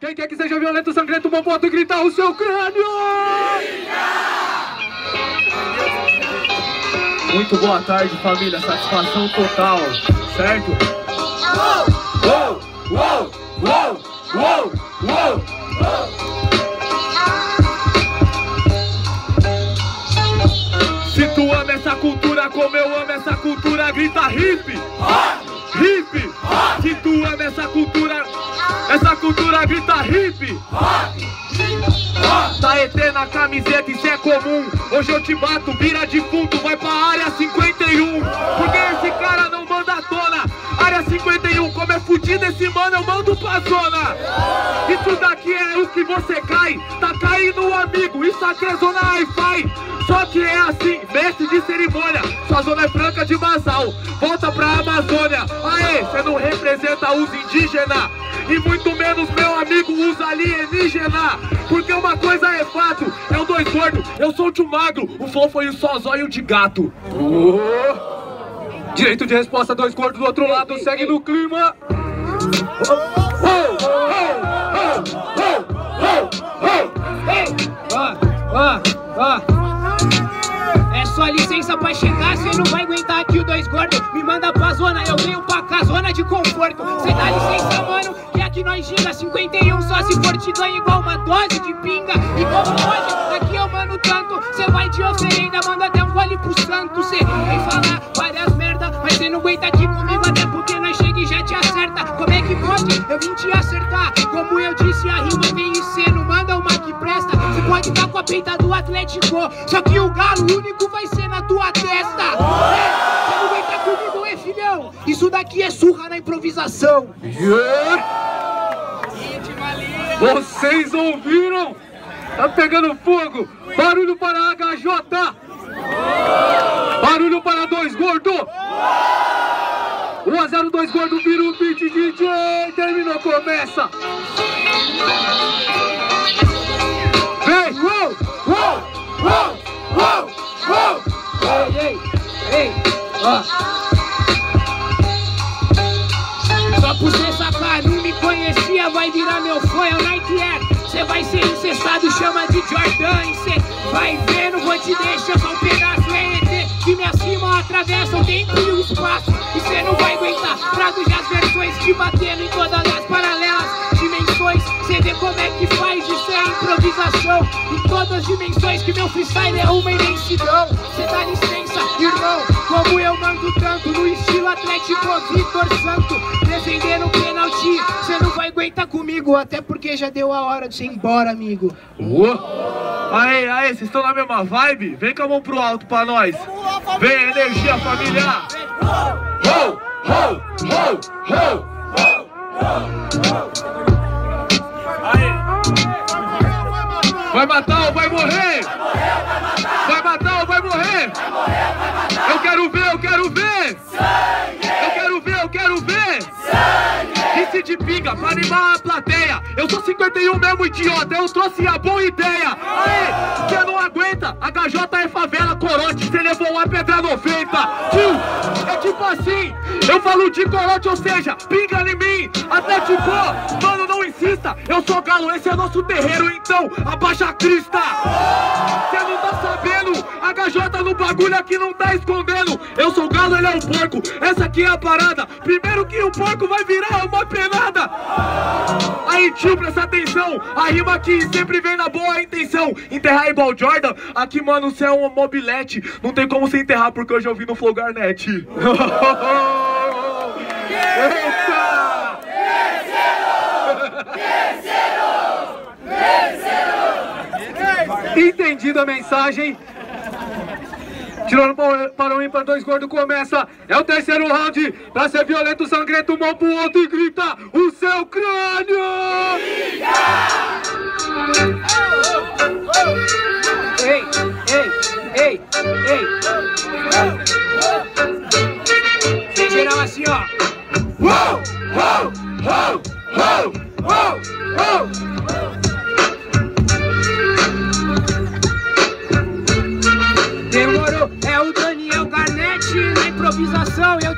Quem quer que seja violento, sangrento, bom ponto e gritar o seu crânio! Muito boa tarde, família. Satisfação total, certo? Se tu ama essa cultura como eu amo essa cultura, grita! Hip! Essa cultura grita hip! Tá ET na camiseta, isso é comum. Hoje eu te bato, vira defunto, vai pra área 51. Porque esse cara não manda à tona. Área 51, como é fudido esse mano, eu mando pra zona. Isso daqui é o que você cai. Tá caindo amigo, isso aqui é zona Wi-Fi. Só que é assim, mestre de cerimônia. Sua zona é franca de basal. Volta pra Amazônia. Aê, você não representa os indígenas. E muito menos, meu amigo, os alienígena. Porque uma coisa é fato, é o dois gordo, eu sou o tio magro, o fofo e o só zóio de gato. Oh. Direito de resposta, dois gordos do outro lado, segue no clima. É só licença pra chegar, cê não vai aguentar aqui o dois gordo. Me manda pra zona, eu venho pra zona de conforto. Cê dá licença, mano, que nós ginga 51 só se for te ganha igual uma dose de pinga. E como pode, aqui eu mano tanto. Cê vai de oferenda, manda até um gole pro santo. Cê vem falar várias merda, mas cê não aguenta aqui comigo, até porque nós chega e já te acerta. Como é que pode? Eu vim te acertar. Como eu disse, a rima vem e cê não manda uma que presta. Cê pode tá com a peita do Atlético, só que o galo único vai ser na tua testa. Cê não aguenta comigo, é filhão? Isso daqui é surra na improvisação. Vocês ouviram? Tá pegando fogo! Barulho para HJ! Barulho para dois gordo! 1 a 0 dois gordo, vira o beat DJ! Terminou, começa! Vem! Uou! Uou! Uou! Uou! Uou! Ei, ei. Virar meu fã, é o Nike Air. Cê vai ser incestado, chama de Jordan. E cê vai vendo, vou te deixar só um pedaço. É ET que me acima, atravessa o tempo e o espaço. E cê não vai aguentar, trago já as versões te batendo em todas as paralelas dimensões. Cê vê como é que faz, isso é improvisação. Em todas as dimensões que meu freestyle é uma imensidão. Cê dá licença, irmão, como eu mando tanto no estilo Atlético Vitor Santo. Defendendo o pênalti, cê não vai aguentar comigo, até porque já deu a hora de você ir embora, amigo. Uou. Aê, aê, vocês estão na mesma vibe? Vem com a mão pro alto pra nós. Vem, energia familiar. Vai matar ou vai morrer? Quero ver, eu quero ver. Eu quero ver, eu quero ver. Risse de pinga pra animar a plateia. Eu sou 51 mesmo, idiota. Eu trouxe a boa ideia. Aê, você não aguenta. HJ é favela corote. Você levou uma pedra 90. Tio, é tipo assim. Eu falo de corote, ou seja, pinga em mim. Atlético, mano, não insista. Eu sou galo, esse é nosso terreiro. Então, abaixa a crista. Você não tá sabendo. HJ no bagulho aqui não tá escondendo. Eu sou galo, ele é o porco. Essa aqui é a parada. Primeiro que o porco vai virar uma penada. Aí, tio, presta atenção. A rima aqui sempre vem na boa intenção. Enterrar igual Jordan. Aqui, mano, você é um mobilete. Não tem como você enterrar porque eu já ouvi no Flow Garnet. Eita! Entendida a mensagem? Tirando para um ímpar, dois gordos começa. É o terceiro round. Pra ser violento, sangrento, mão pro outro e grita o seu crânio! Ei, ei, ei, ei.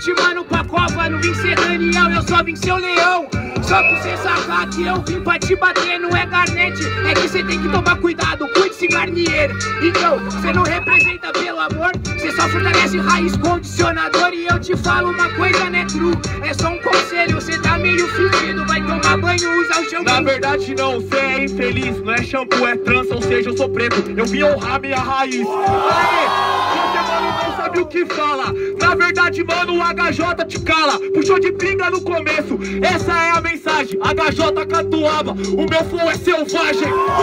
Te mando pra Copa, não vim ser Daniel, eu só vim ser o Leão. Só pra você sacar que eu vim pra te bater, não é garnete. É que você tem que tomar cuidado, cuide-se Garnier. Então, você não representa pelo amor, você só fortalece raiz condicionador. E eu te falo uma coisa, né, true? É só um conselho, você tá meio fedido, vai tomar banho, usa o shampoo. Na verdade não, você é infeliz, não é shampoo, é trança, ou seja, eu sou preto. Eu vim honrar minha raiz. Aê, sabe o que fala. Na verdade, mano, o HJ te cala. Puxou de pinga no começo, essa é a mensagem. HJ catuaba, o meu flow é selvagem. Pô,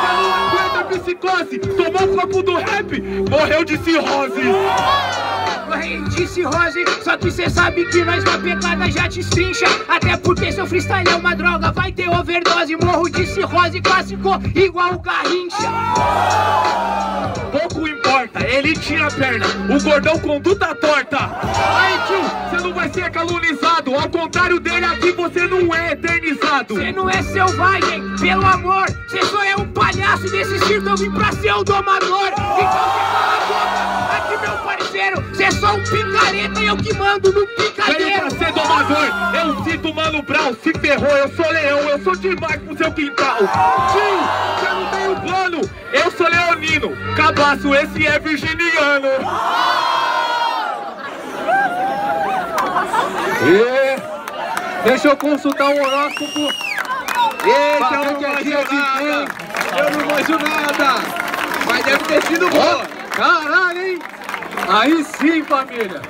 Você não aguenta psicose, tomou o copo do rap, morreu de cirrose. Morri de cirrose, só que cê sabe que nós na pegada já te estrincha. Até porque seu freestyle é uma droga, vai ter overdose. Morro de cirrose, clássico igual o Garrincha. Pouco ele tinha perna, o gordão conduta torta. Aí tio, você não vai ser calunizado, ao contrário dele aqui você não é eternizado. Cê não é selvagem, pelo amor, cê só é um palhaço desse circo, eu vim pra ser o domador. Então cê cala a boca, aqui meu parceiro, cê é só um picareta e eu que mando no Veio pra ser domador, eu cito Mano Brown, se ferrou, eu sou leão, eu sou demais pro seu quintal. Tio, leonino, cabaço, esse é virginiano. E deixa eu consultar o horóscopo. Eita, que é dia de nada. Eu não manjo nada. Mas deve ter sido boa. Caralho, hein? Aí sim, família.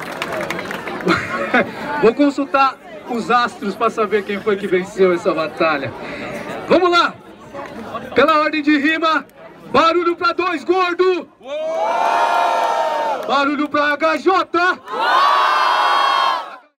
Vou consultar os astros para saber quem foi que venceu essa batalha. Vamos lá. Pela ordem de rima, barulho para dois gordo. Barulho para HJ.